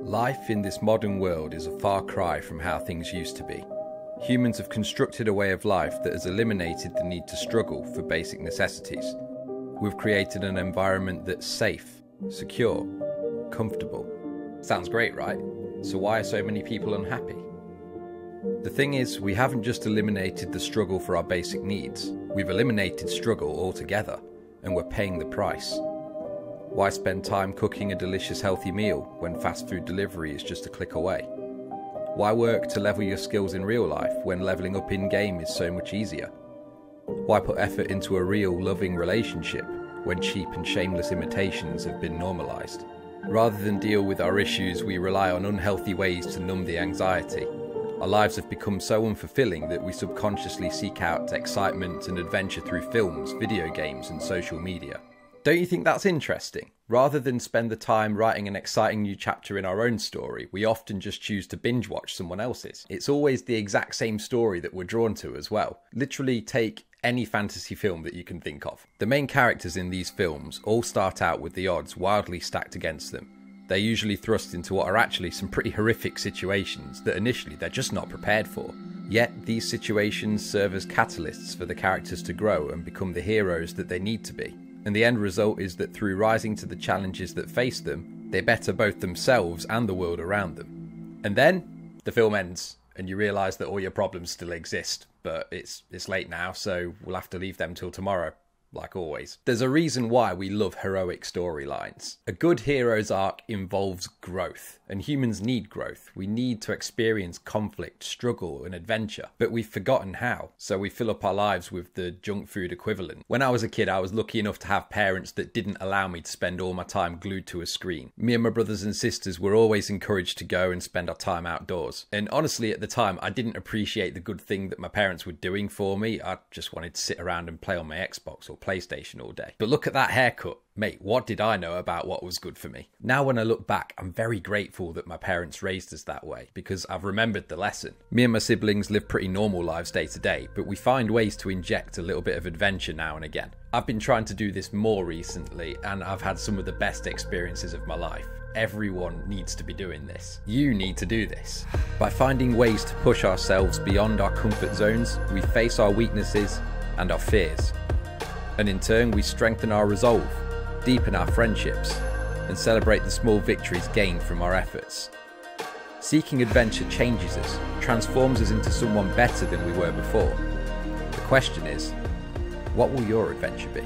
Life in this modern world is a far cry from how things used to be. Humans have constructed a way of life that has eliminated the need to struggle for basic necessities. We've created an environment that's safe, secure, comfortable. Sounds great, right? So, why are so many people unhappy? The thing is, we haven't just eliminated the struggle for our basic needs, we've eliminated struggle altogether, and we're paying the price. Why spend time cooking a delicious healthy meal when fast food delivery is just a click away? Why work to level your skills in real life when leveling up in game is so much easier? Why put effort into a real, loving relationship when cheap and shameless imitations have been normalised? Rather than deal with our issues, we rely on unhealthy ways to numb the anxiety. Our lives have become so unfulfilling that we subconsciously seek out excitement and adventure through films, video games, and social media. Don't you think that's interesting? Rather than spend the time writing an exciting new chapter in our own story, we often just choose to binge watch someone else's. It's always the exact same story that we're drawn to as well. Literally take any fantasy film that you can think of. The main characters in these films all start out with the odds wildly stacked against them. They're usually thrust into what are actually some pretty horrific situations that initially they're just not prepared for. Yet, these situations serve as catalysts for the characters to grow and become the heroes that they need to be and the end result is that through rising to the challenges that face them, they better both themselves and the world around them. And then the film ends, and you realise that all your problems still exist, but it's it's late now, so we'll have to leave them till tomorrow like always. There's a reason why we love heroic storylines. A good hero's arc involves growth, and humans need growth. We need to experience conflict, struggle, and adventure, but we've forgotten how, so we fill up our lives with the junk food equivalent. When I was a kid, I was lucky enough to have parents that didn't allow me to spend all my time glued to a screen. Me and my brothers and sisters were always encouraged to go and spend our time outdoors. And honestly, at the time, I didn't appreciate the good thing that my parents were doing for me. I just wanted to sit around and play on my Xbox or PlayStation all day. But look at that haircut. Mate, what did I know about what was good for me? Now, when I look back, I'm very grateful that my parents raised us that way because I've remembered the lesson. Me and my siblings live pretty normal lives day to day, but we find ways to inject a little bit of adventure now and again. I've been trying to do this more recently, and I've had some of the best experiences of my life. Everyone needs to be doing this. You need to do this. By finding ways to push ourselves beyond our comfort zones, we face our weaknesses and our fears and in turn we strengthen our resolve, deepen our friendships, and celebrate the small victories gained from our efforts. Seeking adventure changes us, transforms us into someone better than we were before. The question is, what will your adventure be?